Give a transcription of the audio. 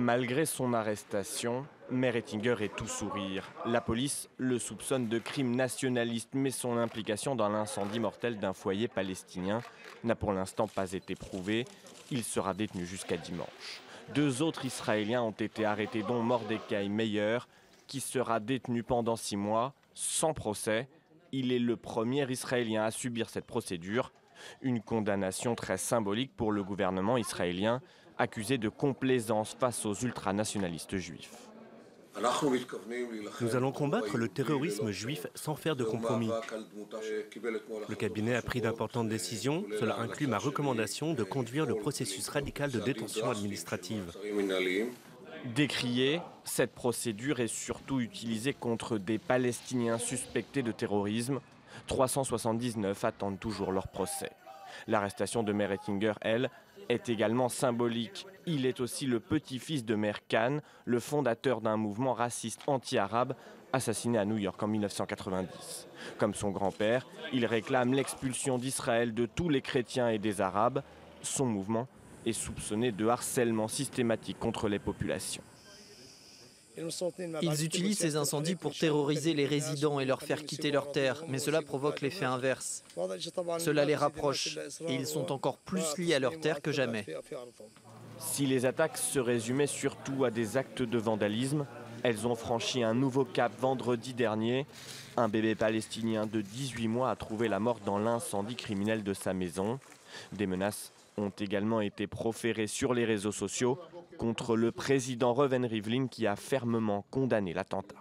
Malgré son arrestation, Merettinger est tout sourire. La police le soupçonne de crimes nationalistes, mais son implication dans l'incendie mortel d'un foyer palestinien n'a pour l'instant pas été prouvée. Il sera détenu jusqu'à dimanche. Deux autres Israéliens ont été arrêtés, dont Mordecai Meyer, qui sera détenu pendant six mois, sans procès. Il est le premier Israélien à subir cette procédure. Une condamnation très symbolique pour le gouvernement israélien, accusé de complaisance face aux ultranationalistes juifs. Nous allons combattre le terrorisme juif sans faire de compromis. Le cabinet a pris d'importantes décisions. Cela inclut ma recommandation de conduire le processus radical de détention administrative. Décriée, cette procédure est surtout utilisée contre des Palestiniens suspectés de terrorisme. 379 attendent toujours leur procès. L'arrestation de Merettinger, elle, est également symbolique. Il est aussi le petit-fils de Mer Khan, le fondateur d'un mouvement raciste anti-arabe assassiné à New York en 1990. Comme son grand-père, il réclame l'expulsion d'Israël de tous les chrétiens et des Arabes. Son mouvement est soupçonné de harcèlement systématique contre les populations. Ils utilisent ces incendies pour terroriser les résidents et leur faire quitter leurs terres, mais cela provoque l'effet inverse. Cela les rapproche et ils sont encore plus liés à leurs terres que jamais. Si les attaques se résumaient surtout à des actes de vandalisme, elles ont franchi un nouveau cap vendredi dernier. Un bébé palestinien de 18 mois a trouvé la mort dans l'incendie criminel de sa maison. Des menaces ont également été proférées sur les réseaux sociaux contre le président Reuven Rivlin qui a fermement condamné l'attentat.